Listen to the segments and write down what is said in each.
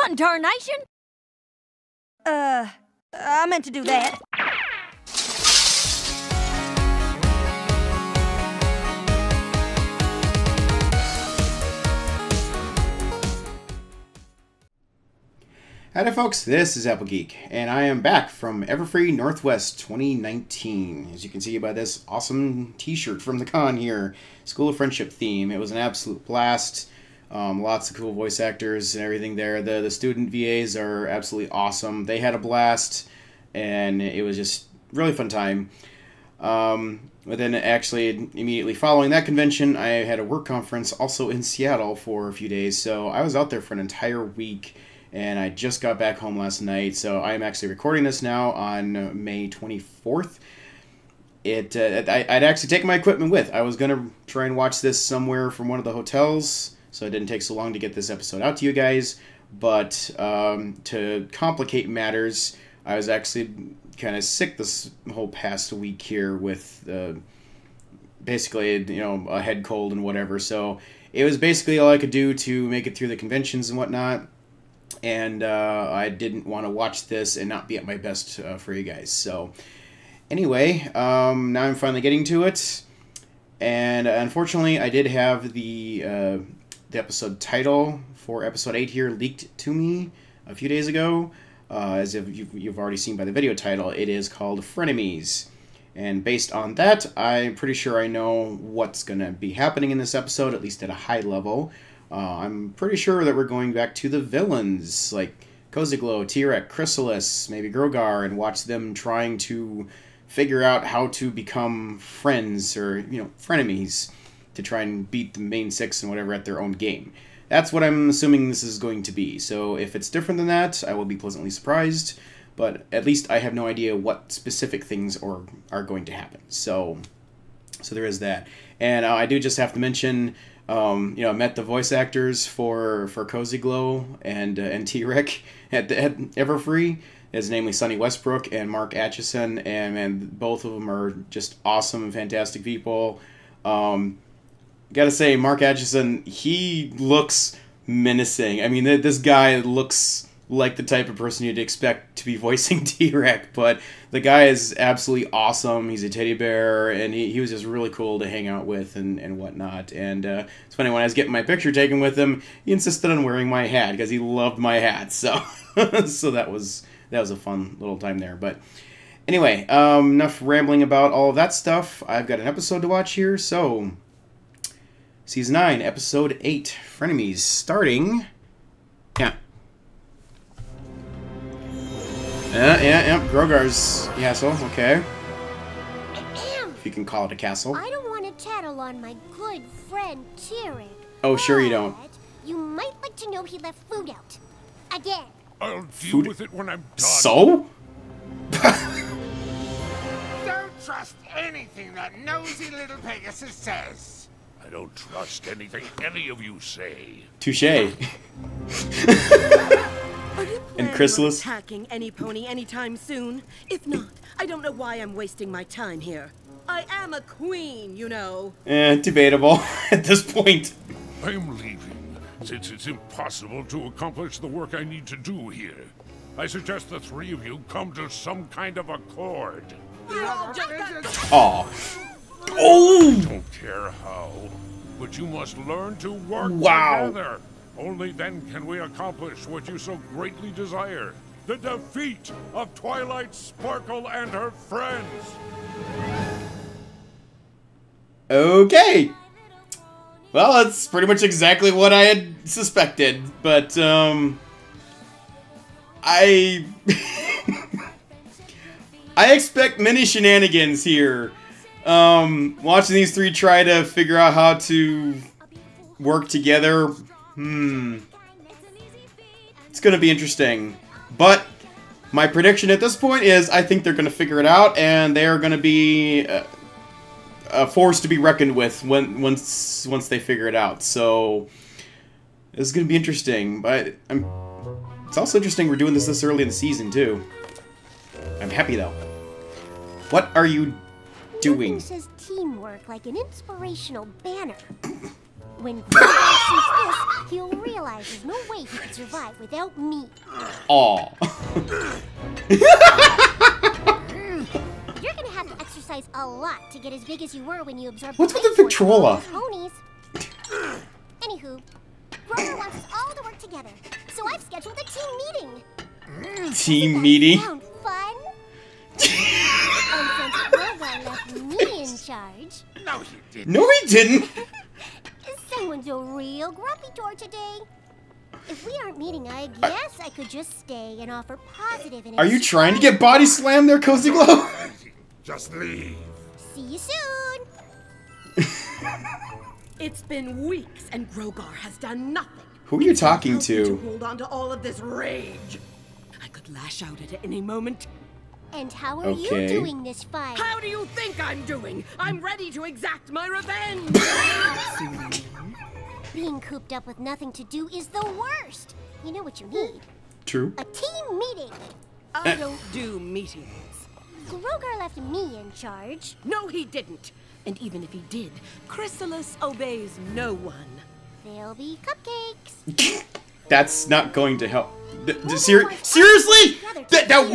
What in tarnation? Uh, I meant to do that. Howdy folks, this is Apple Geek, and I am back from Everfree Northwest 2019. As you can see by this awesome t-shirt from the con here, School of Friendship theme. It was an absolute blast. Um, lots of cool voice actors and everything there. The, the student VAs are absolutely awesome. They had a blast, and it was just really fun time. Um, but then actually immediately following that convention, I had a work conference also in Seattle for a few days, so I was out there for an entire week and I just got back home last night. So I am actually recording this now on May 24th. It uh, I, would actually taken my equipment with. I was gonna try and watch this somewhere from one of the hotels, so it didn't take so long to get this episode out to you guys. But um, to complicate matters, I was actually kind of sick this whole past week here with uh, basically you know a head cold and whatever. So it was basically all I could do to make it through the conventions and whatnot and uh, I didn't want to watch this and not be at my best uh, for you guys. So, anyway, um, now I'm finally getting to it, and uh, unfortunately, I did have the uh, the episode title for episode eight here leaked to me a few days ago. Uh, as if you've, you've already seen by the video title, it is called Frenemies. And based on that, I'm pretty sure I know what's going to be happening in this episode, at least at a high level. Uh, I'm pretty sure that we're going back to the villains, like Cozy Glow, Tirek, Chrysalis, maybe Grogar, and watch them trying to figure out how to become friends or, you know, frenemies to try and beat the main six and whatever at their own game. That's what I'm assuming this is going to be. So if it's different than that, I will be pleasantly surprised. But at least I have no idea what specific things are, are going to happen. So, so there is that. And uh, I do just have to mention um, you know, I met the voice actors for for Cozy Glow and uh, and Tirek at, at Everfree. Is namely Sunni Westbrook and Mark Acheson, and man, both of them are just awesome and fantastic people. Um, gotta say, Mark Acheson, he looks menacing. I mean, this guy looks like the type of person you'd expect to be voicing Tirek, but the guy is absolutely awesome. He's a teddy bear, and he, he was just really cool to hang out with and, and whatnot. And uh, it's funny, when I was getting my picture taken with him, he insisted on wearing my hat because he loved my hat. So, so that was that was a fun little time there. But anyway, um, enough rambling about all of that stuff. I've got an episode to watch here, so season nine, episode eight, frenemies, starting. Yeah. Yeah, yeah, yeah. Grogar's castle. Okay. If you can call it a castle. I don't want to tattle on my good friend Tirek. Oh, sure you don't. You might like to know he left food out. Again. I'll deal food. with it when I'm done. So? don't trust anything that nosy little Pegasus says. I don't trust anything any of you say. Touche. and Chrysalis. attacking any pony anytime soon? If not, I don't know why I'm wasting my time here. I am a queen, you know. Eh, debatable at this point. I'm leaving, since it's impossible to accomplish the work I need to do here. I suggest the three of you come to some kind of accord. We all just Aw. Oh! Don't care how, but you must learn to work wow. together. Only then can we accomplish what you so greatly desire. The defeat of Twilight Sparkle and her friends. Okay. Well, that's pretty much exactly what I had suspected, but, um... I... I expect many shenanigans here. Um, watching these three try to figure out how to work together Hmm. It's going to be interesting. But my prediction at this point is I think they're going to figure it out, and they are going to be a, uh, a force to be reckoned with when once once they figure it out. So this is going to be interesting. But I'm, it's also interesting we're doing this this early in the season too. I'm happy though. What are you doing? Nothing says teamwork like an inspirational banner. When sees this, He'll realize there's no way he could survive without me. Aw. You're gonna have to exercise a lot to get as big as you were when you absorbed What's the with the weight force from all Victrola? Ponies. Anywho, Grogar wants us all to work together, so I've scheduled a team meeting. Team meeting. Sound fun? And since Grogar left me in charge, No, he didn't. No, he didn't. someone's a real grumpy door today. If we aren't meeting, I guess I could just stay and offer positive and Are you trying to get body slammed there, Cozy Glow? Just leave. See you soon. It's been weeks, and Grogar has done nothing. Who are you talking to? to hold on to all of this rage. I could lash out at any moment. And how are Okay. you doing this fight? How do you think I'm doing? I'm ready to exact my revenge. Being cooped up with nothing to do is the worst. You know what you need? True. A team meeting. I eh. don't do meetings. Grogar left me in charge. No, he didn't. And even if he did, Chrysalis obeys no one. There'll be cupcakes. That's not going to help. D- d- ser- seriously? That that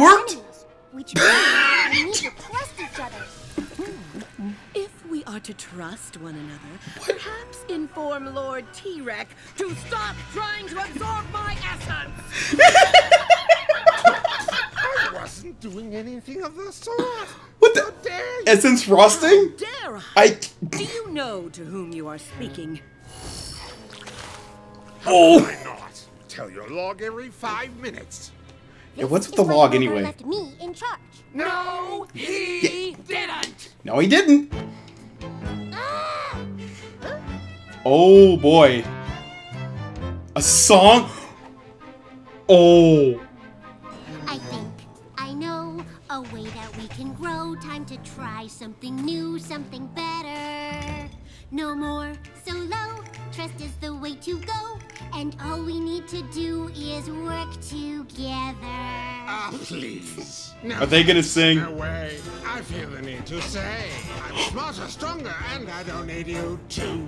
trust one another, perhaps inform Lord Tirek to stop trying to absorb my essence. I wasn't doing anything of the sort. What How the? dare you? Essence frosting? Dare I? I. Do you know to whom you are speaking? Oh. Why not? Tell your log every five minutes. Yeah, what's with the log anyway? left me in charge. No, he didn't. No, he didn't. Oh boy. A song? Oh. I think I know a way that we can grow. Time to try something new, something better. No more solo. Trust is the way to go. And all we need to do is work together. Ah, please. No, Are they gonna sing? No way. I feel the need to say I'm smarter, stronger, and I don't need you too.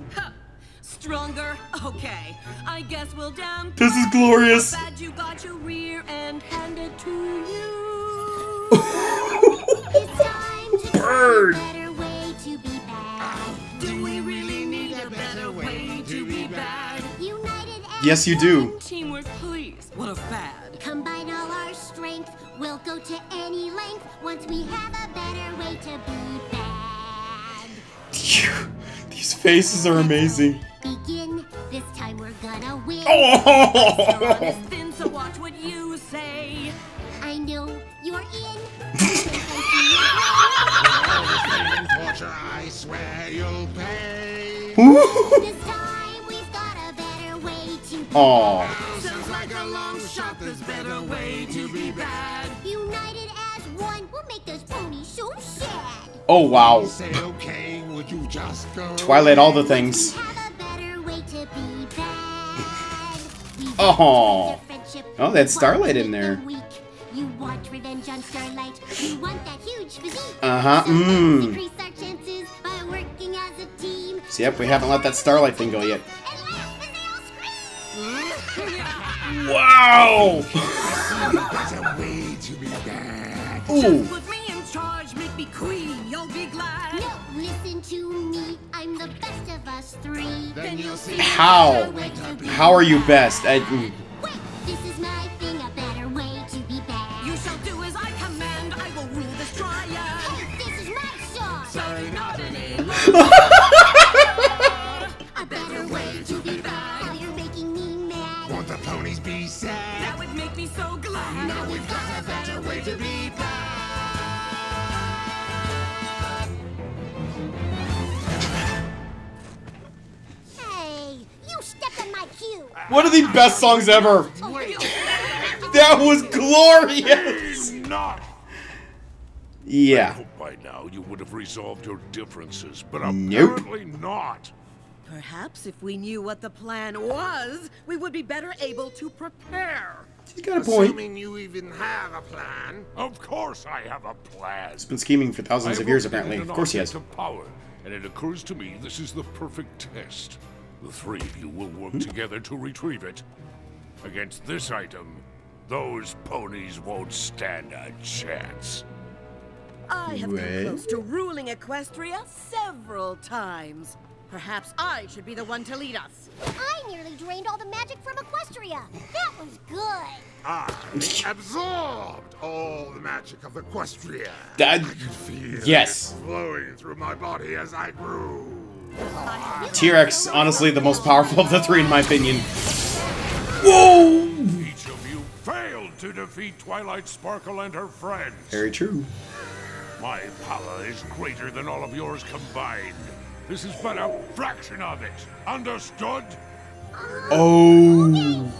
Stronger? Okay. I guess we'll down. This is glorious. Bad you got your rear end handed to you. It's time to Bird. Yes, you do. Teamwork, please. What a fad. Combine all our strength, we'll go to any length once we have a better way to be bad. These faces are amazing. Begin, this time we're gonna win. Oh. Honest thin, so watch what you say. I know you're in. Torture, I swear you'll pay. United as one, we'll make those ponies so sad. Oh wow. Say okay, would you just go? Twilight all the things. have a better way to be bad. We want Oh. their. Oh, We that's Starlight in there. You want revenge on Starlight. You want that huge physique. Uh-huh, So mm. increase our chances by working as a team. So, yep, we haven't let that Starlight thing go yet. Wow. Better way to be bad. Ooh. Put me in charge, make me queen. You'll be glad. No, listen to me. I'm the best of us three. Then you'll see How? How are you best? I, mm. Wait, this is my thing, a better way to be bad. You shall do as I command. I will rule this triad. Hey, this is my song. Sorry, not any A better way to be bad. Ponies be sad? That would make me so glad. Now we've got a better way to be Hey, you stepped on my cue. One of the best songs ever. Oh, that was glorious. Not. I Yeah. hope by now you would have resolved your differences, but Nope. apparently not. Perhaps if we knew what the plan was, we would be better able to prepare. He's got a point. Assuming you even have a plan. Of course I have a plan. He's been scheming for thousands I of years, apparently. Of course he has. object Of power, and it occurs to me this is the perfect test. The three of you will work hmm. together to retrieve it. Against this item, those ponies won't stand a chance. I have What? come close to ruling Equestria several times. Perhaps I should be the one to lead us. I nearly drained all the magic from Equestria. That was good. I absorbed all the magic of Equestria. That- I could feel yes. it flowing through my body as I grew. Tirek, honestly, the most powerful of the three, in my opinion. Whoa! Each of you failed to defeat Twilight Sparkle and her friends. Very true. My power is greater than all of yours combined. This is but a fraction of it. Understood? Oh.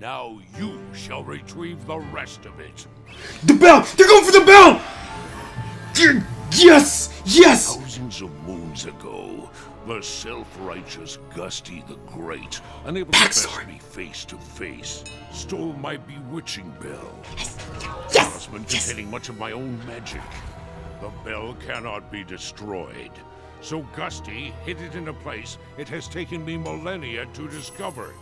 Now you shall retrieve the rest of it. The bell! They're going for the bell! Yes! Yes! Thousands of moons ago, the self-righteous Gusty the Great, unable to face me face to face, stole my bewitching bell. Yes! Talisman Yes! containing much of my own magic. The bell cannot be destroyed. So Gusty hid it in a place it has taken me millennia to discover.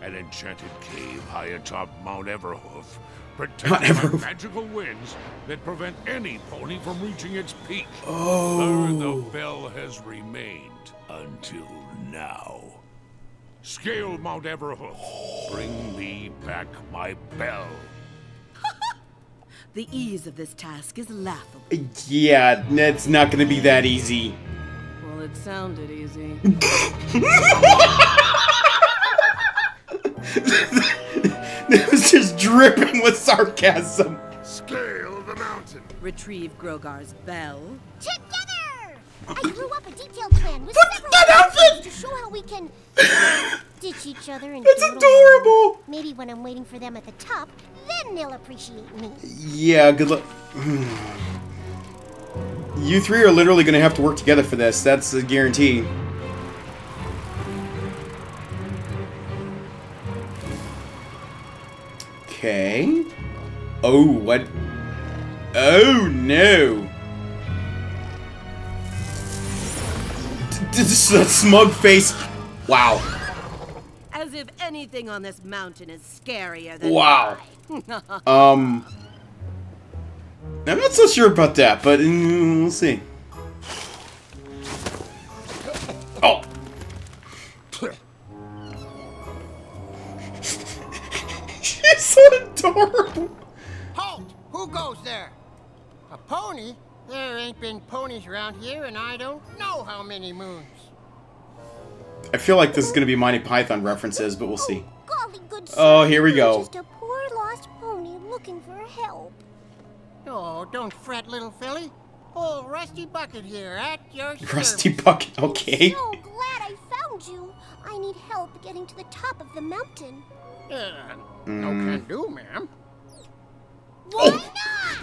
An enchanted cave high atop Mount Everhoof, protected by magical winds that prevent any pony from reaching its peak. Oh. There the oh. bell has remained until now. Scale Mount Everhoof. Bring me back my bell. The ease of this task is laughable. Yeah, it's not gonna be that easy. Well, it sounded easy. It was just dripping with sarcasm. Scale the mountain. Retrieve Grogar's bell. Together! I drew up a detailed plan with What? several That outfit? to show how we can ditch each other and That's do adorable! Maybe when I'm waiting for them at the top, then they'll appreciate me. Yeah, good luck. You three are literally gonna have to work together for this. That's a guarantee. Okay. Oh, what? Oh, no. This is a smug face. Wow. As if anything on this mountain is scarier than Wow. Um. I'm not so sure about that, but mm, we'll see. Oh. She's so adorable. Halt! Who goes there? A pony? There ain't been ponies around here, and I don't know how many moons. I feel like this is gonna be Monty Python references, but we'll see. Oh, here we I'm go. Don't fret, little filly. Old Rusty Bucket here at your Rusty service. Bucket. Okay. So glad I found you. I need help getting to the top of the mountain. Uh, No can do, ma'am. Why not?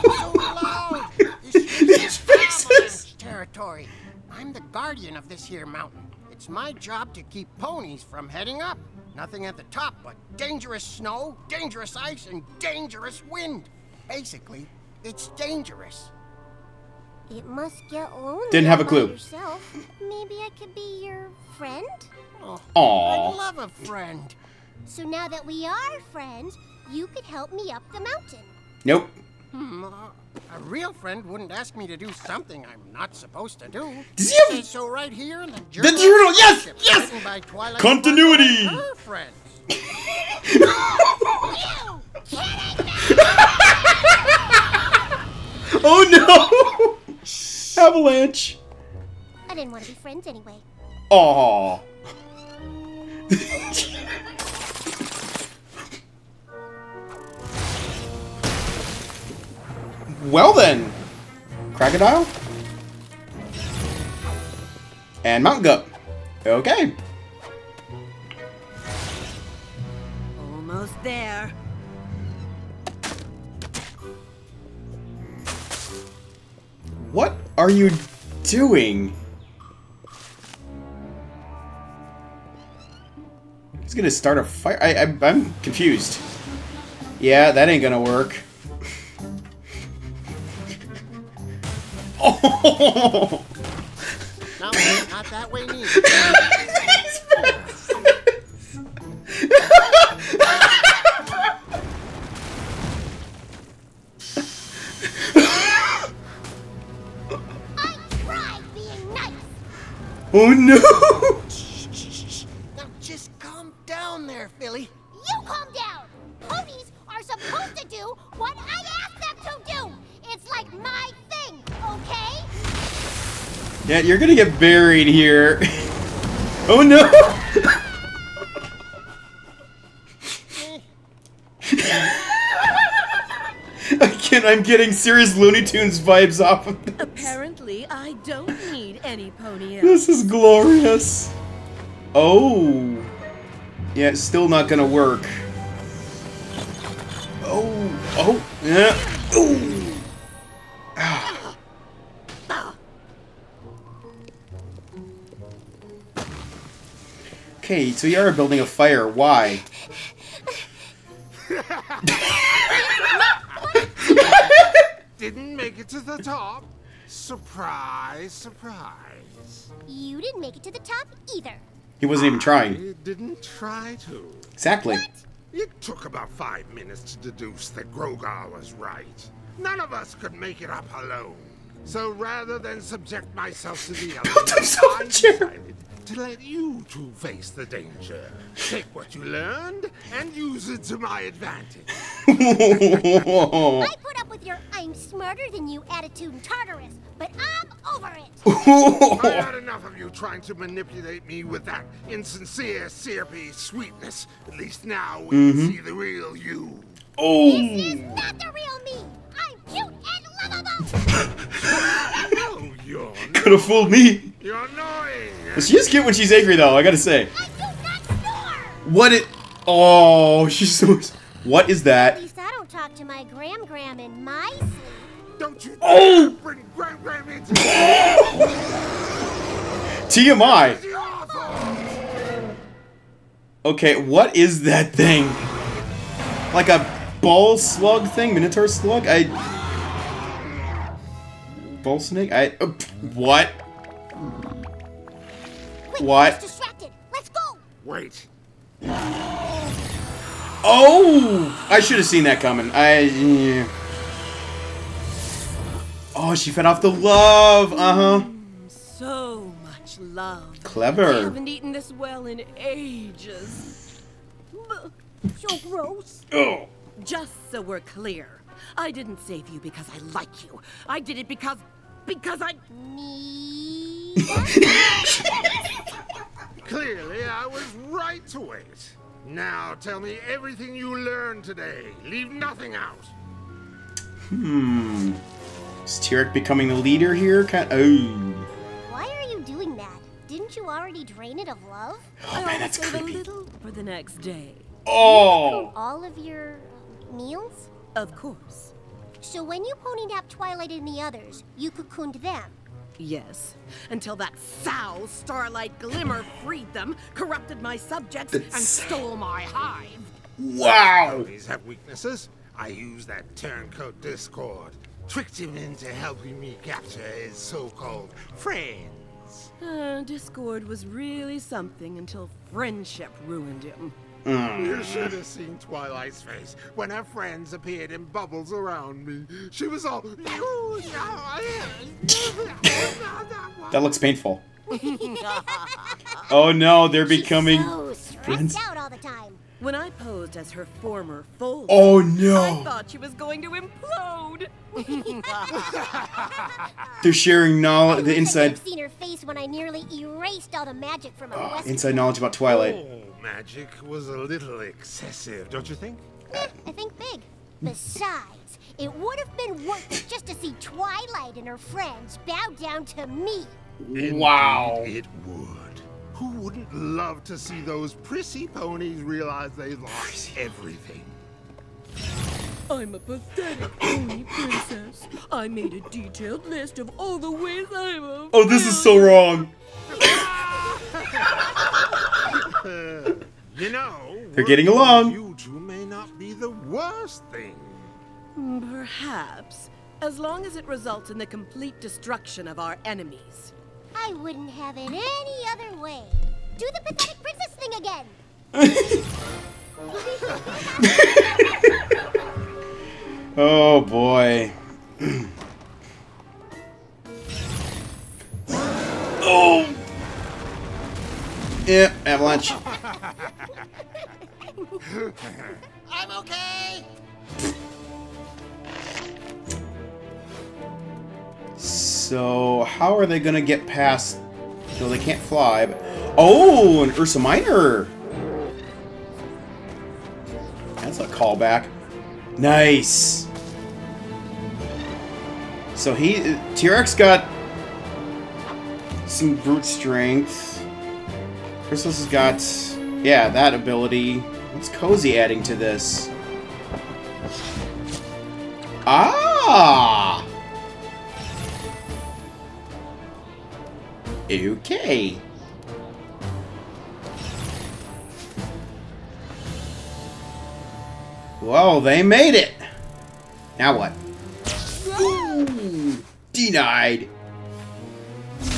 So loud! This These is faces. avalanche territory. I'm the guardian of this here mountain. It's my job to keep ponies from heading up. Nothing at the top but dangerous snow, dangerous ice, and dangerous wind. Basically, it's dangerous. It must get lonely. Didn't have a clue. Yourself. Maybe I could be your friend. Oh, Aw. I'd love a friend. So now that we are friends, you could help me up the mountain. Nope. Hmm, uh, a real friend wouldn't ask me to do something I'm not supposed to do. Does he have- Says so right here in the journal. The journal, yes, yes! by Continuity. Her friends. Oh no! Avalanche. I didn't want to be friends anyway. Aw. well then, crocodile and mountain goat. Okay. Are you doing? He's gonna start a fire. I, I, I'm confused. Yeah, that ain't gonna work. oh! No, not that way neither. Oh no! shh shh Now just calm down there, filly. You calm down. Ponies are supposed to do what I ask them to do. It's like my thing, okay? Yeah, you're gonna get buried here. oh no! Again, I'm getting serious Looney Tunes vibes off of this. Apparently, I don't need any pony else. This is glorious. Oh. Yeah, it's still not gonna work. Oh. Oh. Yeah. Ooh. Ah. Okay, so you are building a fire. Why? Didn't make it to the top. Surprise, surprise. You didn't make it to the top either. He wasn't even trying. I didn't try to. Exactly. It took about five minutes to deduce that Grogar was right. None of us could make it up alone. So rather than subject myself to the elements, himself I a chair. decided to let you two face the danger. Take what you learned and use it to my advantage. I put up with your I'm smarter than you attitude in Tartarus, but I'm over it. I had enough of you trying to manipulate me with that insincere, syrupy sweetness. At least now we can see the real you. oh. This is not the real me. I'm cute and lovable. No, you're not. Could have fooled me. You're annoying. She is cute when she's angry, though. I gotta say. I do not snore. What it? Oh, she's so. What is that? At that? least I don't talk to my gram gram in my sleep. Don't you Oh! bring Gram Gram into. TMI. Okay, what is that thing? Like a ball slug thing, minotaur slug? I. Ball snake? I. Uh, what? Quick, What? Distracted. Let's go. Wait. Oh! I should have seen that coming. I. yeah. Oh, she fed off the love. Uh huh. So much love. Clever. I Clever. haven't eaten this well in ages. Ugh, So gross. Oh. Just so we're clear, I didn't save you because I like you. I did it because. Because I. Me. Clearly, I was right to wait. Now tell me everything you learned today. Leave nothing out. Hmm. Is Tirek becoming the leader here? Kind oh. Why are you doing that? Didn't you already drain it of love? Oh man, that's save a creepy. little for the next day. Oh. All of your meals? Of course. So when you pony napped Twilight and the others, you cocooned them. Yes, until that foul Starlight Glimmer freed them, corrupted my subjects, and stole my hive. Wow. These have weaknesses. I used that turncoat Discord, tricked him into helping me capture his so-called friends. Uh, Discord was really something until friendship ruined him. You should have seen Twilight's face when her friends appeared in bubbles around me. She was all. That looks painful. Oh no, they're becoming. So stressed friends. out all the time. When I posed as her former foe, Oh I no. thought she was going to implode. They're sharing knowledge, the Wish I inside, could have seen her face when I nearly erased all the magic from her uh, inside knowledge about Twilight. Oh, magic was a little excessive, don't you think? Eh, I think big. Besides, it would have been worth it just to see Twilight and her friends bow down to me. Wow. It would. Who wouldn't love to see those prissy ponies realize they lost everything? I'm a pathetic pony princess. I made a detailed list of all the ways I'm a Oh, this is so wrong. You know, They're getting along. You two may not be the worst thing. Perhaps, as long as it results in the complete destruction of our enemies. I I wouldn't have it any other way. Do the pathetic princess thing again. Oh boy. oh! Yeah, avalanche. I'm okay. So, how are they gonna get past... No, they can't fly, but... Oh, an Ursa Minor! That's a callback. Nice! So he... Tirek got... Some brute strength. Chrysalis has got... Yeah, that ability. What's Cozy adding to this? Ah! Okay. Well, they made it. Now what? Ooh, denied.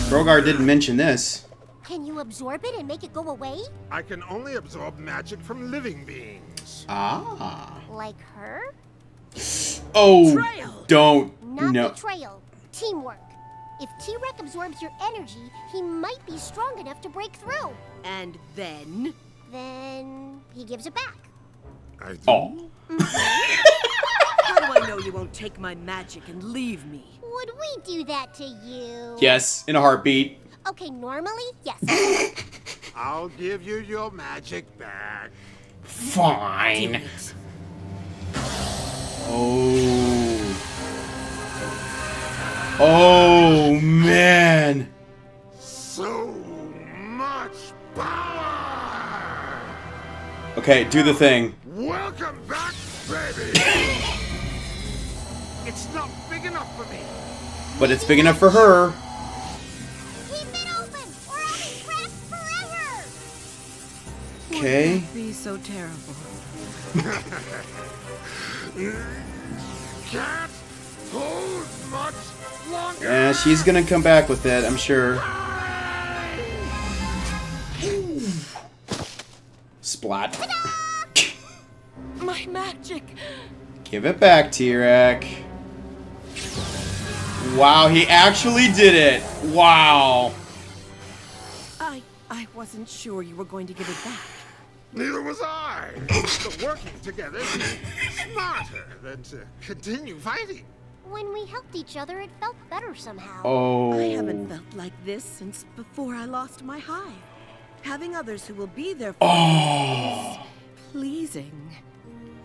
Grogar didn't mention this. Can you absorb it and make it go away? I can only absorb magic from living beings. Ah. Like her? Oh, Betrayal. don't. Not no. betrayal. Teamwork. If Tirek absorbs your energy, he might be strong enough to break through. And then? Then he gives it back. I do. Oh. How do I know you won't take my magic and leave me? Would we do that to you? Yes, in a heartbeat. Okay, normally, yes. I'll give you your magic back. Fine. Oh. Oh, man. So much power! Okay, do the thing. Welcome back, baby! it's not big enough for me. But it's big enough for her. Okay. Be so terrible. Can't hold much longer. Yeah, she's gonna come back with it, I'm sure. Splat. My magic! Give it back, Tirek. Wow, he actually did it. Wow. I I wasn't sure you were going to give it back. Neither was I. but working together is smarter than to continue fighting. When we helped each other, it felt better somehow. Oh. I haven't felt like this since before I lost my hive. Having others who will be there for me is oh. pleasing.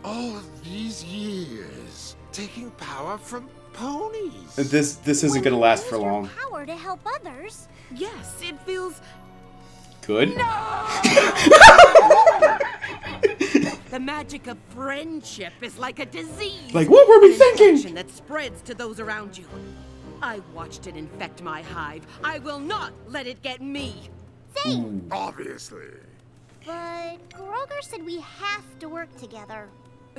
All of these years, taking power from ponies. This this isn't gonna last for long. Power to help others. Yes, it feels Good. the magic of friendship is like a disease. Like, what were we An thinking? infection that spreads to those around you. I watched it infect my hive. I will not let it get me. Same. Obviously. But Grogar said we have to work together.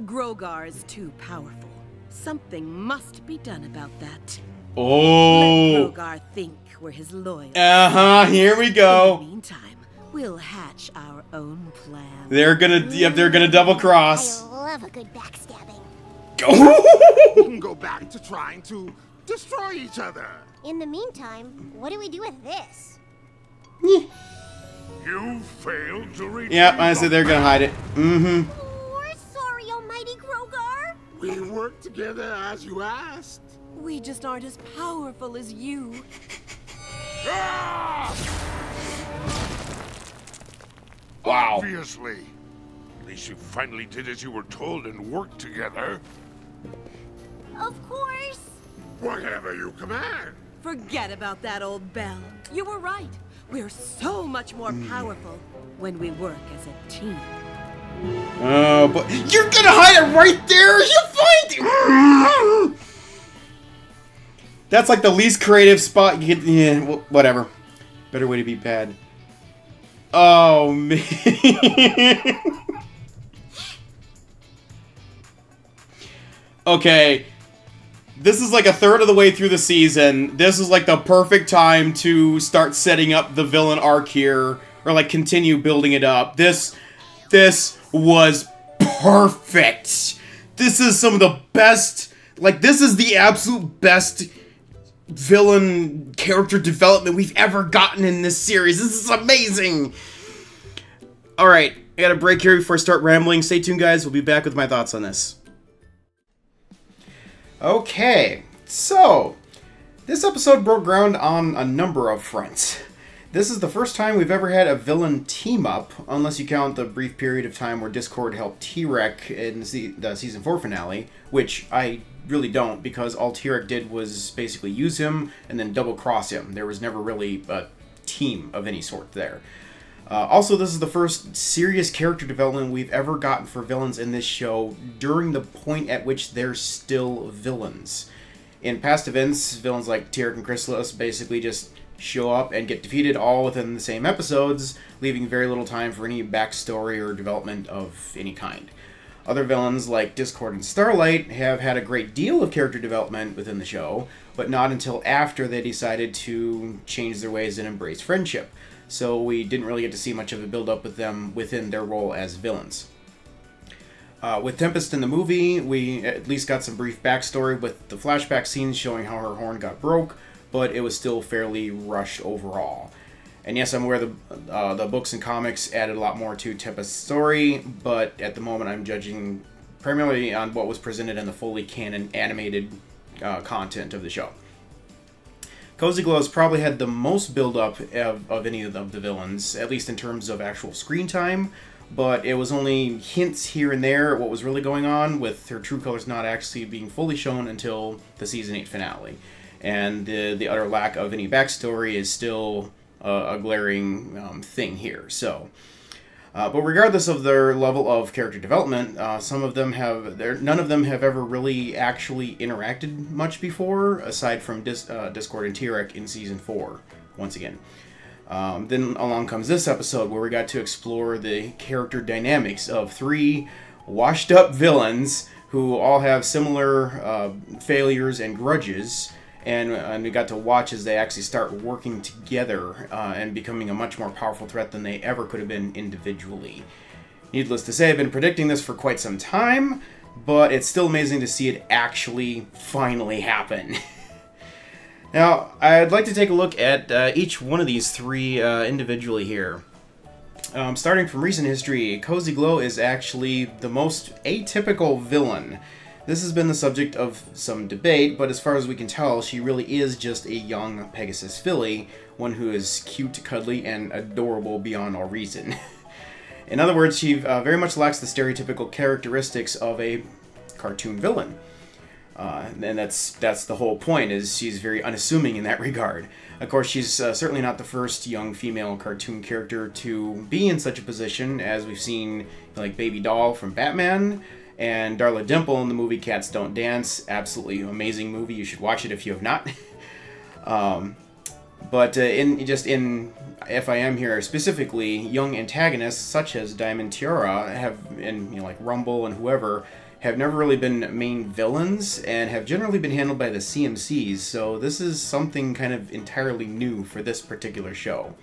Grogar is too powerful. Something must be done about that. Oh. Let Grogar think we're his loyal. Uh huh. Here we go. In the go. meantime, we'll hatch our own plan. They're gonna. Yep. They're gonna double cross. I cross. love a good backstabbing. We can go back to trying to destroy each other. In the meantime, what do we do with this? You failed to reach. yep. I said they're gonna hide it. Mm-hmm. We're sorry, Almighty Grogar. We worked together as you asked. We just aren't as powerful as you. Ah! Wow. Obviously. At least you finally did as you were told and worked together. Of course. Whatever you command. Forget about that old bell. You were right. We're so much more hmm. powerful when we work as a team. Oh, but you're gonna hide it right there. You find it. That's like the least creative spot you get. Yeah, whatever. Better way to be bad. Oh man. okay. this is like a third of the way through the season. This is like the perfect time to start setting up the villain arc here, or like continue building it up. This, this was perfect. This is some of the best. Like this is the absolute best villain character development we've ever gotten in this series. This is amazing. All right, I got a break here before I start rambling. Stay tuned, guys. We'll be back with my thoughts on this. Okay, so this episode broke ground on a number of fronts. This is the first time we've ever had a villain team up, unless you count the brief period of time where Discord helped Tirek in the season 4 finale, which I really don't, because all Tirek did was basically use him and then double cross him. There was never really a team of any sort there. Uh, also, this is the first serious character development we've ever gotten for villains in this show during the point at which they're still villains. In past events, villains like Tirek and Chrysalis basically just show up and get defeated all within the same episodes, leaving very little time for any backstory or development of any kind. Other villains like Discord and Starlight have had a great deal of character development within the show, but not until after they decided to change their ways and embrace friendship so we didn't really get to see much of a build up with them within their role as villains. Uh, with Tempest in the movie, we at least got some brief backstory with the flashback scenes showing how her horn got broke, but it was still fairly rushed overall. And yes, I'm aware the uh, the books and comics added a lot more to Tempest's story, but at the moment I'm judging primarily on what was presented in the fully canon animated uh, content of the show. Cozy Glow has probably had the most build up of, of any of the, of the villains, at least in terms of actual screen time, but it was only hints here and there what was really going on, with her true colors not actually being fully shown until the season 8 finale. And the, the utter lack of any backstory is still a, a glaring um, thing here. So, uh, but regardless of their level of character development, uh, some of them have none of them have ever really actually interacted much before, aside from Dis, uh, Discord and Tirek in season four. Once again, um, then along comes this episode where we got to explore the character dynamics of three washed-up villains who all have similar uh, failures and grudges and, and we got to watch as they actually start working together uh, and becoming a much more powerful threat than they ever could have been individually. Needless to say, I've been predicting this for quite some time, but it's still amazing to see it actually finally happen. now, I'd like to take a look at uh, each one of these three uh, individually here. Um, starting from recent history, Cozy Glow is actually the most atypical villain. This has been the subject of some debate, but as far as we can tell, she really is just a young Pegasus filly, one who is cute, cuddly, and adorable beyond all reason. In other words, she uh, very much lacks the stereotypical characteristics of a cartoon villain. Uh, and that's that's the whole point is she's very unassuming in that regard. Of course, she's uh, certainly not the first young female cartoon character to be in such a position, as we've seen like Baby Doll from Batman, and Darla Dimple in the movie Cats Don't Dance. Absolutely amazing movie. You should watch it if you have not. um, but uh, in just in FIM here specifically, young antagonists such as Diamond Tiara have, and you know like Rumble and whoever, have never really been main villains and have generally been handled by the CMCs. So this is something kind of entirely new for this particular show.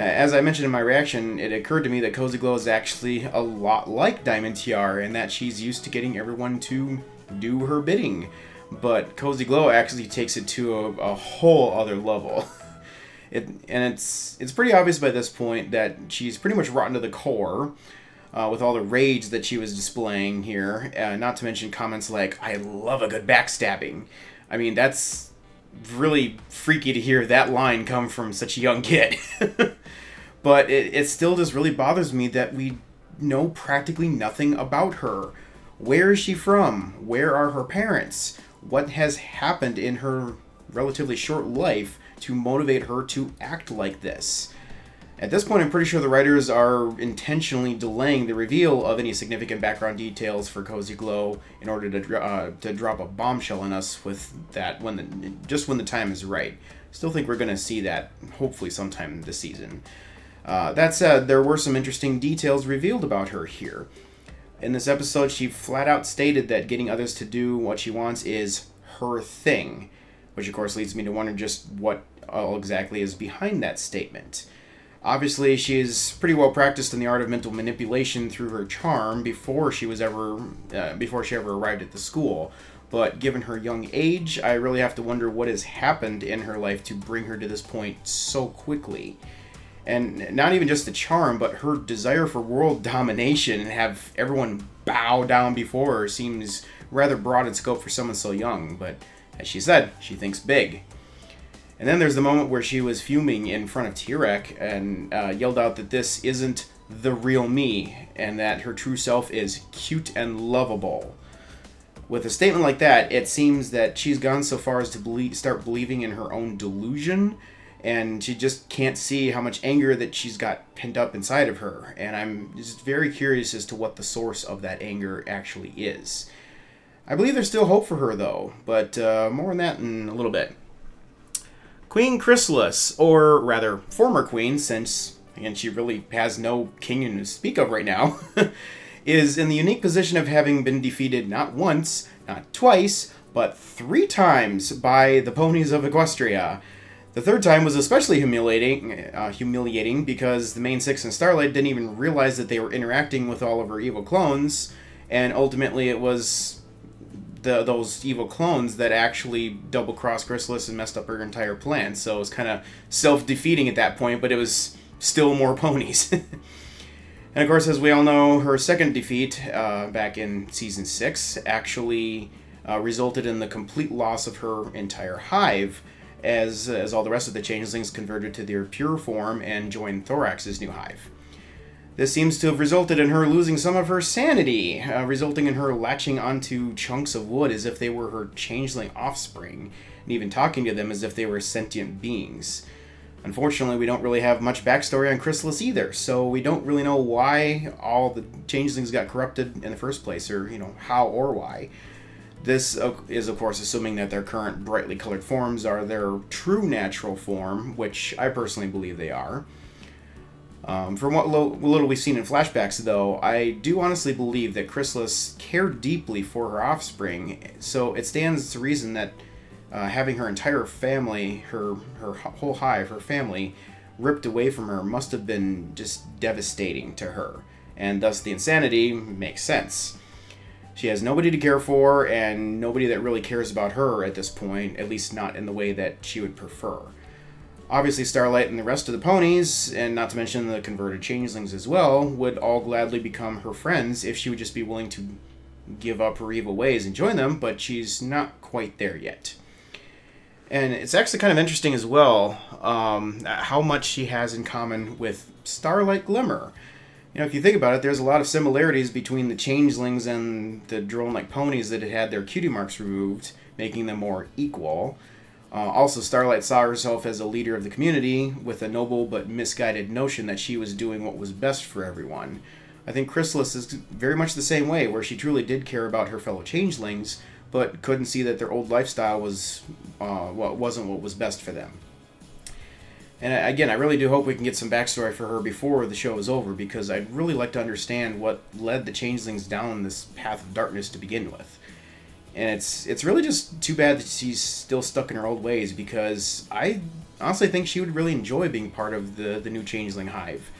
Uh, as I mentioned in my reaction, it occurred to me that Cozy Glow is actually a lot like Diamond Tiara and that she's used to getting everyone to do her bidding. But Cozy Glow actually takes it to a, a whole other level. It, and it's it's pretty obvious by this point that she's pretty much rotten to the core uh, with all the rage that she was displaying here. Uh, not to mention comments like, I love a good backstabbing. I mean, that's really freaky to hear that line come from such a young kid. but it, it still just really bothers me that we know practically nothing about her. Where is she from? Where are her parents? What has happened in her relatively short life to motivate her to act like this? At this point, I'm pretty sure the writers are intentionally delaying the reveal of any significant background details for Cozy Glow in order to uh, to drop a bombshell on us with that when the just when the time is right. Still think we're going to see that hopefully sometime this season. Uh, that said, there were some interesting details revealed about her here. In this episode, she flat out stated that getting others to do what she wants is her thing, which of course leads me to wonder just what all exactly is behind that statement. Obviously, she is pretty well practiced in the art of mental manipulation through her charm before she was ever uh, before she ever arrived at the school. But given her young age, I really have to wonder what has happened in her life to bring her to this point so quickly. And not even just the charm, but her desire for world domination and have everyone bow down before her seems rather broad in scope for someone so young. But as she said, she thinks big. And then there's the moment where she was fuming in front of Tirek and uh, yelled out that this isn't the real me and that her true self is cute and lovable. With a statement like that, it seems that she's gone so far as to believe, start believing in her own delusion and she just can't see how much anger that she's got pent up inside of her. And I'm just very curious as to what the source of that anger actually is. I believe there's still hope for her, though, but uh, more on that in a little bit. Queen Chrysalis, or rather, former queen, since and she really has no king to speak of right now, is in the unique position of having been defeated not once, not twice, but three times by the ponies of Equestria. The third time was especially humiliating, uh, humiliating because the main six and Starlight didn't even realize that they were interacting with all of her evil clones, and ultimately it was the, those evil clones that actually double crossed Chrysalis and messed up her entire plan. So it was kind of self defeating at that point, but it was still more ponies. and of course, as we all know, her second defeat uh, back in season six actually uh, resulted in the complete loss of her entire hive. As, as all the rest of the changelings converted to their pure form and joined Thorax's new hive. This seems to have resulted in her losing some of her sanity, uh, resulting in her latching onto chunks of wood as if they were her changeling offspring, and even talking to them as if they were sentient beings. Unfortunately, we don't really have much backstory on Chrysalis either, so we don't really know why all the changelings got corrupted in the first place, or, you know, how or why. This is, of course, assuming that their current brightly colored forms are their true natural form, which I personally believe they are. Um, from what lo- little we've seen in flashbacks, though, I do honestly believe that Chrysalis cared deeply for her offspring, so it stands to reason that uh, having her entire family, her her whole hive, her family, ripped away from her must have been just devastating to her, and thus the insanity makes sense. She has nobody to care for, and nobody that really cares about her at this point, at least not in the way that she would prefer. Obviously, Starlight and the rest of the ponies, and not to mention the converted changelings as well, would all gladly become her friends if she would just be willing to give up her evil ways and join them, but she's not quite there yet. And it's actually kind of interesting as well um, how much she has in common with Starlight Glimmer. You know, if you think about it, there's a lot of similarities between the changelings and the drone like ponies that had had their cutie marks removed, making them more equal. Uh, also, Starlight saw herself as a leader of the community with a noble but misguided notion that she was doing what was best for everyone. I think Chrysalis is very much the same way, where she truly did care about her fellow changelings, but couldn't see that their old lifestyle was uh, what wasn't what was best for them. And again, I really do hope we can get some backstory for her before the show is over, because I'd really like to understand what led the changelings down this path of darkness to begin with and it's it's really just too bad that she's still stuck in her old ways because I honestly think she would really enjoy being part of the the new Changeling Hive.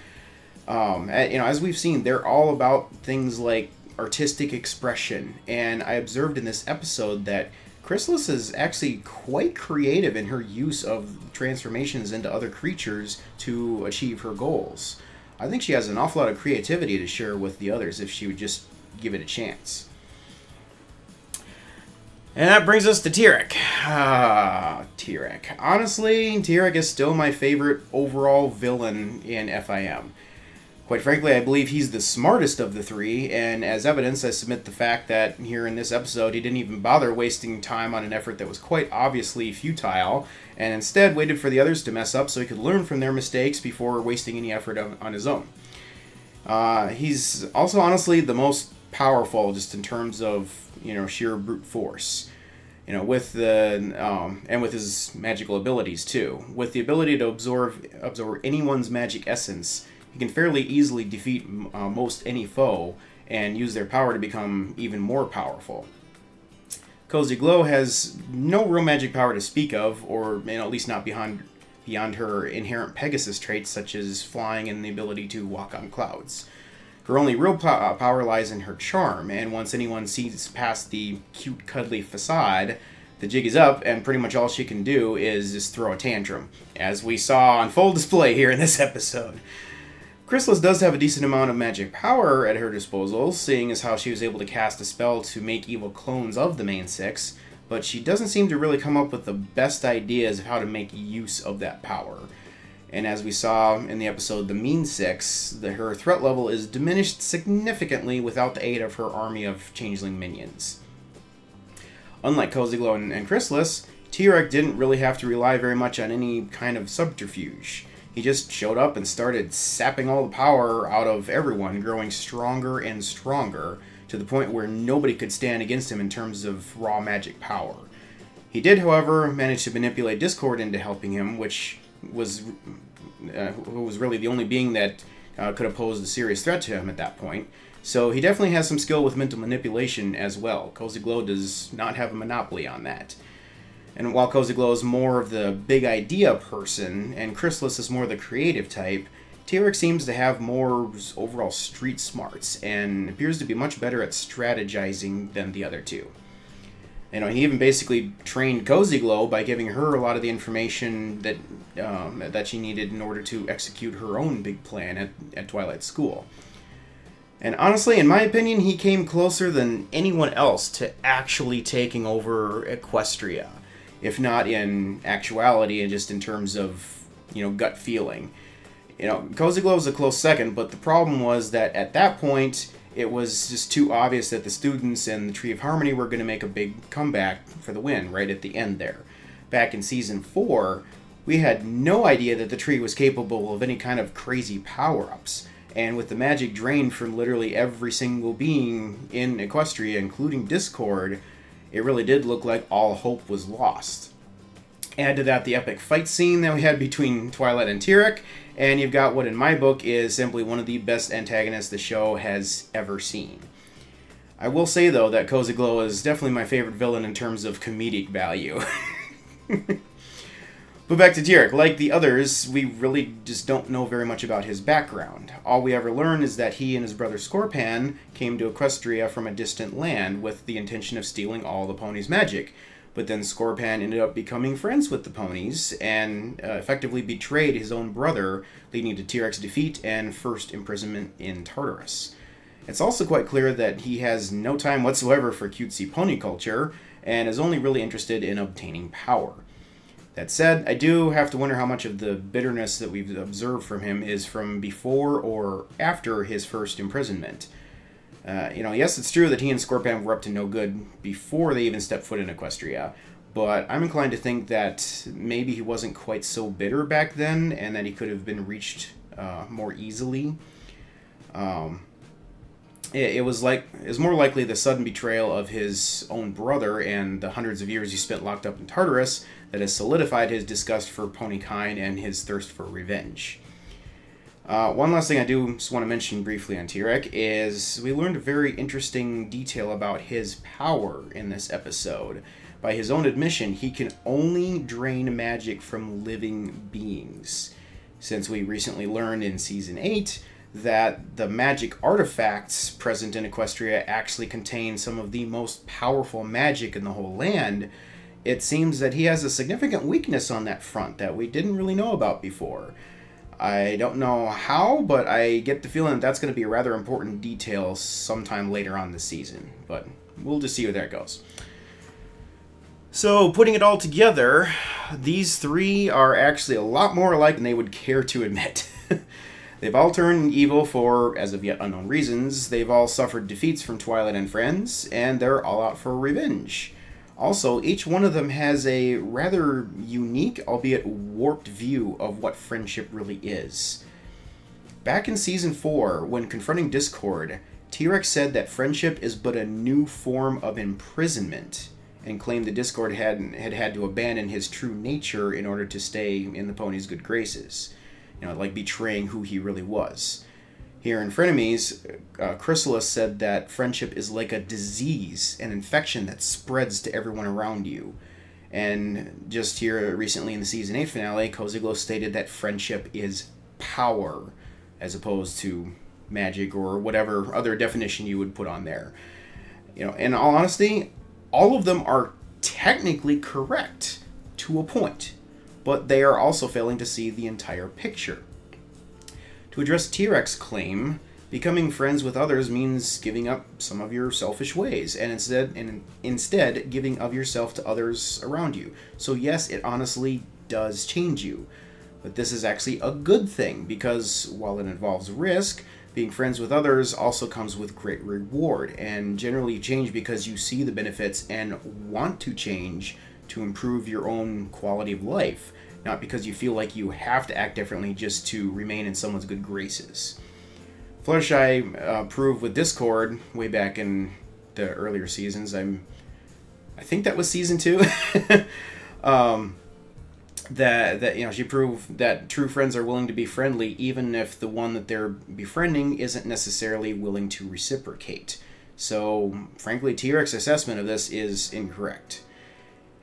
Um, you know, as we've seen, they're all about things like artistic expression, and I observed in this episode that Chrysalis is actually quite creative in her use of transformations into other creatures to achieve her goals. I think she has an awful lot of creativity to share with the others if she would just give it a chance. And that brings us to Tirek. Ah, Tirek. Honestly, Tirek is still my favorite overall villain in FIM. Quite frankly, I believe he's the smartest of the three, and as evidence, I submit the fact that here in this episode, he didn't even bother wasting time on an effort that was quite obviously futile, and instead waited for the others to mess up so he could learn from their mistakes before wasting any effort on, his own. Uh, he's also honestly the most powerful, just in terms of you know sheer brute force. You know with the um, and with his magical abilities too. With the ability to absorb absorb anyone's magic essence he can fairly easily defeat uh, most any foe and use their power to become even more powerful. Cozy Glow has no real magic power to speak of, or you know, at least not beyond beyond her inherent Pegasus traits such as flying and the ability to walk on clouds. Her only real po- uh, power lies in her charm, and once anyone sees past the cute, cuddly facade, the jig is up, and pretty much all she can do is just throw a tantrum, as we saw on full display here in this episode. Chrysalis does have a decent amount of magic power at her disposal, seeing as how she was able to cast a spell to make evil clones of the main six, but she doesn't seem to really come up with the best ideas of how to make use of that power. And as we saw in the episode The Mean Six, the, her threat level is diminished significantly without the aid of her army of changeling minions. Unlike Cozy Glow and, and Chrysalis, Tirek didn't really have to rely very much on any kind of subterfuge. He just showed up and started sapping all the power out of everyone, growing stronger and stronger to the point where nobody could stand against him in terms of raw magic power. He did, however, manage to manipulate Discord into helping him, which was uh, who was really the only being that uh, could have posed a serious threat to him at that point. So he definitely has some skill with mental manipulation as well. Cozy Glow does not have a monopoly on that. And while Cozy Glow is more of the big idea person, and Chrysalis is more the creative type, Tirek seems to have more overall street smarts, and appears to be much better at strategizing than the other two. You know, he even basically trained Cozy Glow by giving her a lot of the information that um, that she needed in order to execute her own big plan at, at Twilight School. And honestly, in my opinion, he came closer than anyone else to actually taking over Equestria if not in actuality and just in terms of you know gut feeling. You know, Cozy Glow was a close second, but the problem was that at that point it was just too obvious that the students and the Tree of Harmony were going to make a big comeback for the win right at the end there. Back in season four, we had no idea that the tree was capable of any kind of crazy power ups. And with the magic drained from literally every single being in Equestria, including Discord, it really did look like all hope was lost. Add to that the epic fight scene that we had between Twilight and Tirek, and you've got what in my book is simply one of the best antagonists the show has ever seen. I will say though that Cozy Glow is definitely my favorite villain in terms of comedic value. but back to Tirek, like the others, we really just don't know very much about his background. All we ever learn is that he and his brother Scorpan came to Equestria from a distant land with the intention of stealing all the ponies' magic. But then Scorpan ended up becoming friends with the ponies and uh, effectively betrayed his own brother, leading to Tirek's defeat and first imprisonment in Tartarus. It's also quite clear that he has no time whatsoever for cutesy pony culture and is only really interested in obtaining power. That said, I do have to wonder how much of the bitterness that we've observed from him is from before or after his first imprisonment. Uh, you know, yes, it's true that he and Scorpan were up to no good before they even stepped foot in Equestria, but I'm inclined to think that maybe he wasn't quite so bitter back then and that he could have been reached uh, more easily. Um, it, it was like it was more likely the sudden betrayal of his own brother and the hundreds of years he spent locked up in Tartarus that has solidified his disgust for pony ponykind and his thirst for revenge. Uh, one last thing I do just want to mention briefly on Tirek is we learned a very interesting detail about his power in this episode. By his own admission, he can only drain magic from living beings. Since we recently learned in Season 8 that the magic artifacts present in Equestria actually contain some of the most powerful magic in the whole land, it seems that he has a significant weakness on that front that we didn't really know about before. I don't know how, but I get the feeling that that's going to be a rather important detail sometime later on this season. But we'll just see where that goes. So, putting it all together, these three are actually a lot more alike than they would care to admit. They've all turned evil for, as of yet unknown reasons. They've all suffered defeats from Twilight and friends, and they're all out for revenge. Also, each one of them has a rather unique, albeit warped view of what friendship really is. Back in Season 4, when confronting Discord, Tirek said that friendship is but a new form of imprisonment, and claimed that Discord had, had had to abandon his true nature in order to stay in the pony's good graces. You know, like betraying who he really was. Here in Frenemies, uh, Chrysalis said that friendship is like a disease, an infection that spreads to everyone around you. And just here recently in the season 8 finale, Cozy Glow stated that friendship is power as opposed to magic or whatever other definition you would put on there. You know, in all honesty, all of them are technically correct to a point, but they are also failing to see the entire picture. To address Tirek's claim, becoming friends with others means giving up some of your selfish ways and instead and instead giving of yourself to others around you. So yes, it honestly does change you. But this is actually a good thing because while it involves risk, being friends with others also comes with great reward and generally change because you see the benefits and want to change to improve your own quality of life not because you feel like you have to act differently just to remain in someone's good graces. Fluttershy uh, proved with Discord way back in the earlier seasons. I'm, I think that was season two. um, that that you know she proved that true friends are willing to be friendly even if the one that they're befriending isn't necessarily willing to reciprocate. So, frankly, Tirek's assessment of this is incorrect.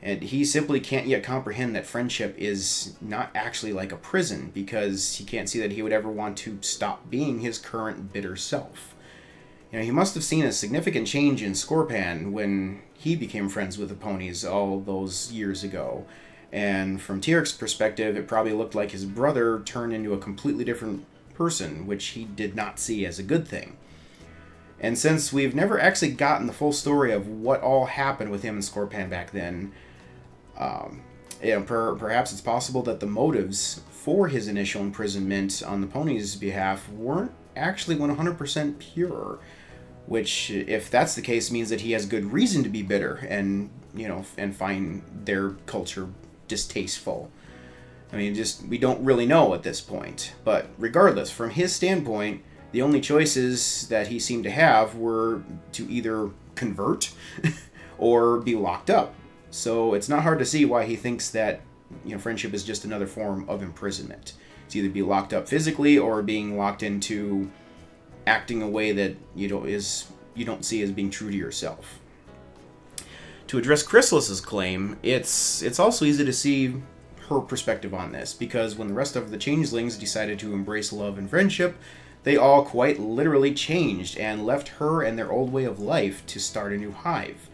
And he simply can't yet comprehend that friendship is not actually like a prison because he can't see that he would ever want to stop being his current bitter self. You know, he must have seen a significant change in Scorpan when he became friends with the ponies all those years ago. And from Tirek's perspective, it probably looked like his brother turned into a completely different person, which he did not see as a good thing. And since we've never actually gotten the full story of what all happened with him and Scorpan back then, um, know, per, perhaps it's possible that the motives for his initial imprisonment on the pony's behalf weren't actually 100% pure. Which, if that's the case, means that he has good reason to be bitter and, you know, and find their culture distasteful. I mean, just, we don't really know at this point. But regardless, from his standpoint, the only choices that he seemed to have were to either convert or be locked up so it's not hard to see why he thinks that you know friendship is just another form of imprisonment. It's either be locked up physically or being locked into acting a way that you know is you don't see as being true to yourself. To address Chrysalis's claim, it's it's also easy to see her perspective on this because when the rest of the changelings decided to embrace love and friendship, they all quite literally changed and left her and their old way of life to start a new hive.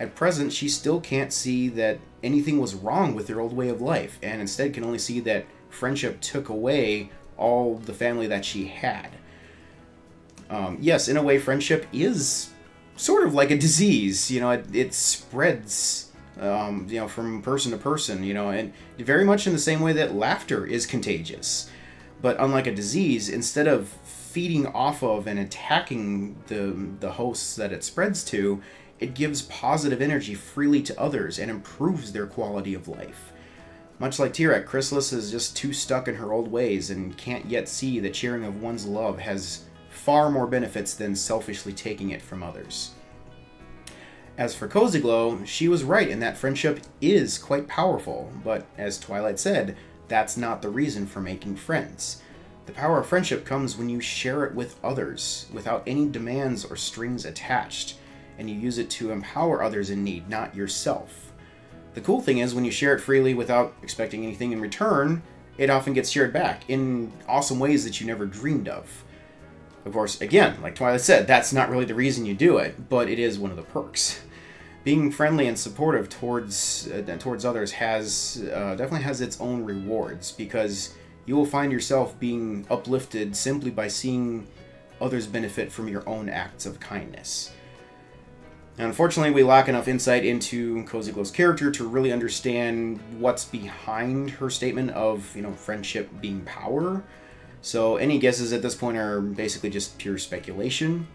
At present, she still can't see that anything was wrong with their old way of life, and instead can only see that friendship took away all the family that she had. Um, yes, in a way, friendship is sort of like a disease. You know, it, it spreads, um, you know, from person to person. You know, and very much in the same way that laughter is contagious. But unlike a disease, instead of feeding off of and attacking the the hosts that it spreads to, it gives positive energy freely to others and improves their quality of life. Much like Tirek, Chrysalis is just too stuck in her old ways and can't yet see that sharing of one's love has far more benefits than selfishly taking it from others. As for Cozy Glow, she was right in that friendship is quite powerful, but as Twilight said, that's not the reason for making friends. The power of friendship comes when you share it with others, without any demands or strings attached and you use it to empower others in need, not yourself. The cool thing is, when you share it freely without expecting anything in return, it often gets shared back in awesome ways that you never dreamed of. Of course, again, like Twilight said, that's not really the reason you do it, but it is one of the perks. Being friendly and supportive towards uh, towards others has uh, definitely has its own rewards because you will find yourself being uplifted simply by seeing others benefit from your own acts of kindness. Unfortunately, we lack enough insight into Cozy Glow's character to really understand what's behind her statement of, you know, friendship being power. So any guesses at this point are basically just pure speculation.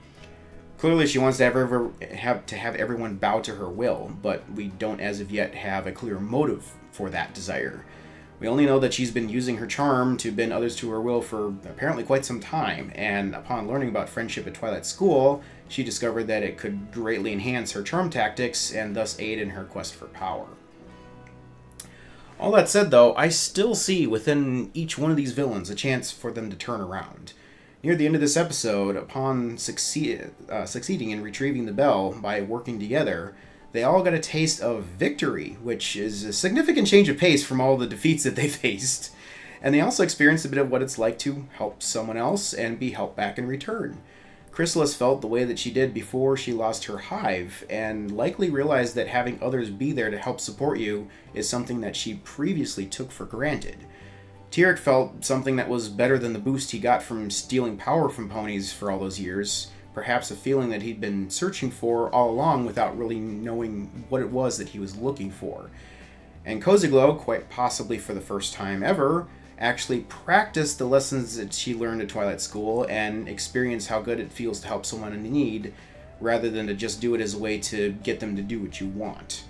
Clearly, she wants to have, ever, have to have everyone bow to her will, but we don't as of yet have a clear motive for that desire. We only know that she's been using her charm to bend others to her will for apparently quite some time, and upon learning about friendship at Twilight School, she discovered that it could greatly enhance her charm tactics and thus aid in her quest for power. All that said, though, I still see within each one of these villains a chance for them to turn around. Near the end of this episode, upon succeed, uh, succeeding in retrieving the bell by working together, they all got a taste of victory, which is a significant change of pace from all the defeats that they faced. And they also experienced a bit of what it's like to help someone else and be helped back in return. Chrysalis felt the way that she did before she lost her hive, and likely realized that having others be there to help support you is something that she previously took for granted. Tirek felt something that was better than the boost he got from stealing power from ponies for all those years, perhaps a feeling that he'd been searching for all along without really knowing what it was that he was looking for. And Cozy Glow, quite possibly for the first time ever, actually practiced the lessons that she learned at Twilight School and experience how good it feels to help someone in need rather than to just do it as a way to get them to do what you want.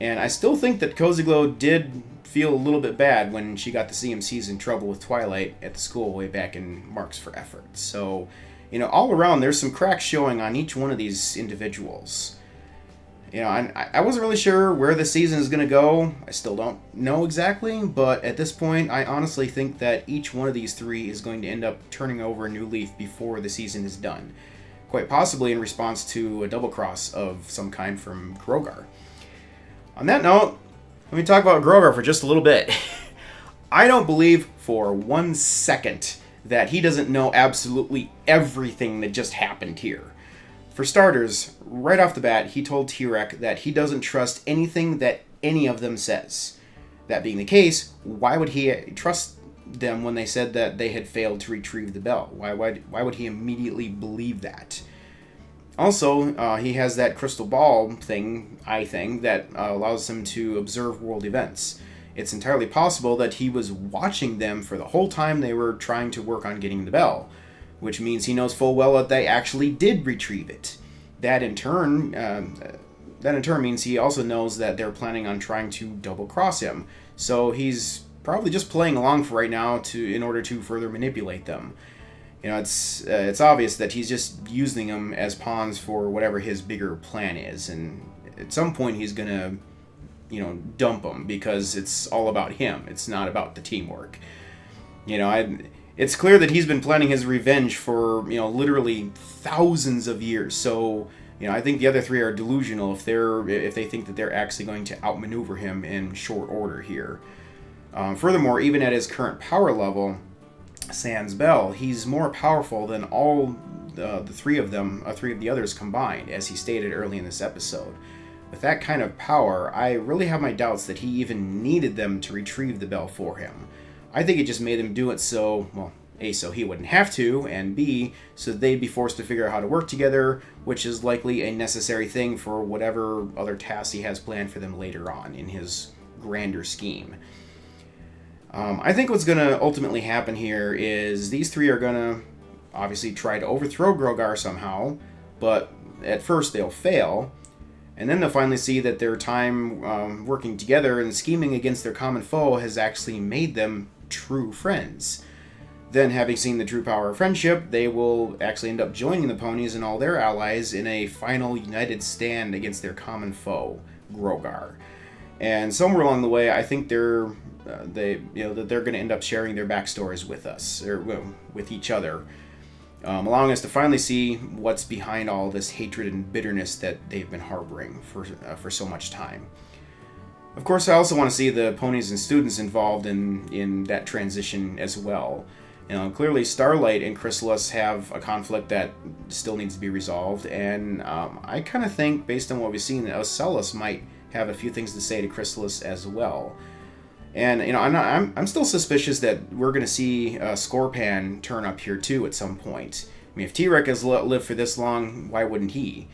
And I still think that Cozy Glow did feel a little bit bad when she got the CMCs in trouble with Twilight at the school way back in Marks for Effort. So, you know, all around there's some cracks showing on each one of these individuals. You know, I, I wasn't really sure where the season is going to go. I still don't know exactly, but at this point, I honestly think that each one of these three is going to end up turning over a new leaf before the season is done. Quite possibly in response to a double cross of some kind from Grogar. On that note, let me talk about Grogar for just a little bit. I don't believe for one second that he doesn't know absolutely everything that just happened here. For starters, right off the bat, he told Tirek that he doesn't trust anything that any of them says. That being the case, why would he trust them when they said that they had failed to retrieve the bell? Why, why, why would he immediately believe that? Also, uh, he has that crystal ball thing, eye thing, that uh, allows him to observe world events. It's entirely possible that he was watching them for the whole time they were trying to work on getting the bell which means he knows full well that they actually did retrieve it. That in turn, um, that in turn means he also knows that they're planning on trying to double cross him. So he's probably just playing along for right now to in order to further manipulate them. You know, it's uh, it's obvious that he's just using them as pawns for whatever his bigger plan is, and at some point he's gonna, you know, dump them because it's all about him. It's not about the teamwork. You know, I it's clear that he's been planning his revenge for you know literally thousands of years. So you know I think the other three are delusional if they're if they think that they're actually going to outmaneuver him in short order here. Um, furthermore, even at his current power level, Sans Bell, he's more powerful than all uh, the three of them, uh, three of the others combined, as he stated early in this episode. With that kind of power, I really have my doubts that he even needed them to retrieve the bell for him. I think it just made him do it so, well, A, so he wouldn't have to, and B, so they'd be forced to figure out how to work together, which is likely a necessary thing for whatever other tasks he has planned for them later on in his grander scheme. Um, I think what's going to ultimately happen here is these three are going to obviously try to overthrow Grogar somehow, but at first they'll fail, and then they'll finally see that their time um, working together and scheming against their common foe has actually made them true friends. Then, having seen the true power of friendship, they will actually end up joining the ponies and all their allies in a final united stand against their common foe, Grogar. And somewhere along the way, I think they're uh, they you know that they're going to end up sharing their backstories with us or well, with each other, um, allowing us to finally see what's behind all this hatred and bitterness that they've been harboring for uh, for so much time. Of course, I also want to see the ponies and students involved in, in that transition as well. You know, clearly Starlight and Chrysalis have a conflict that still needs to be resolved, and um, I kind of think, based on what we've seen, that Ocellus might have a few things to say to Chrysalis as well. And you know, I'm not, I'm, I'm still suspicious that we're going to see uh, Scorpan turn up here too at some point. I mean, if Tirek has lived for this long, why wouldn't he?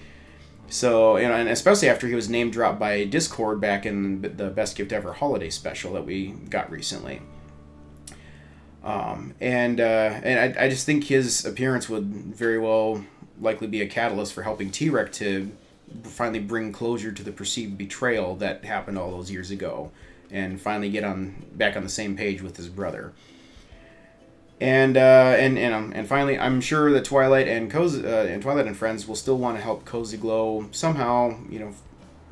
So, you know, and especially after he was name dropped by Discord back in the Best Gift Ever holiday special that we got recently. Um, and uh, and I, I just think his appearance would very well likely be a catalyst for helping Tirek to finally bring closure to the perceived betrayal that happened all those years ago, and finally get on back on the same page with his brother. And uh, and and um, and finally, I'm sure that Twilight and Cozy, uh, and Twilight and friends will still want to help Cozy Glow somehow. You know,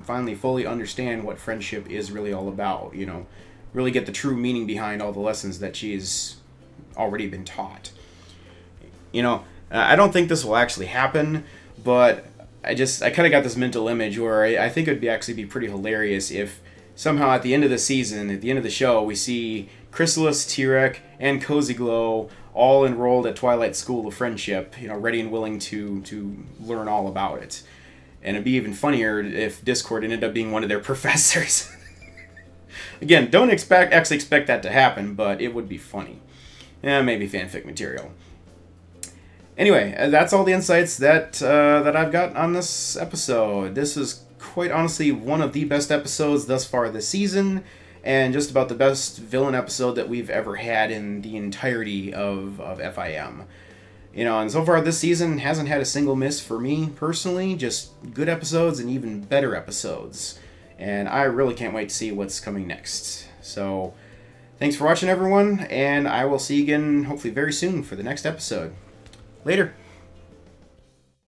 finally fully understand what friendship is really all about. You know, really get the true meaning behind all the lessons that she's already been taught. You know, I don't think this will actually happen, but I just I kind of got this mental image where I, I think it would be actually be pretty hilarious if somehow at the end of the season, at the end of the show, we see Chrysalis, Tirek, and Cozy Glow all enrolled at Twilight School of Friendship, you know, ready and willing to to learn all about it. And it'd be even funnier if Discord ended up being one of their professors. Again, don't expect actually expect that to happen, but it would be funny. Yeah, maybe fanfic material. Anyway, uh, that's all the insights that uh, that I've got on this episode. This is quite honestly one of the best episodes thus far this season, and just about the best villain episode that we've ever had in the entirety of, of FIM. You know, and so far this season hasn't had a single miss for me personally, just good episodes and even better episodes. And I really can't wait to see what's coming next. So, thanks for watching, everyone, and I will see you again hopefully very soon for the next episode. Later.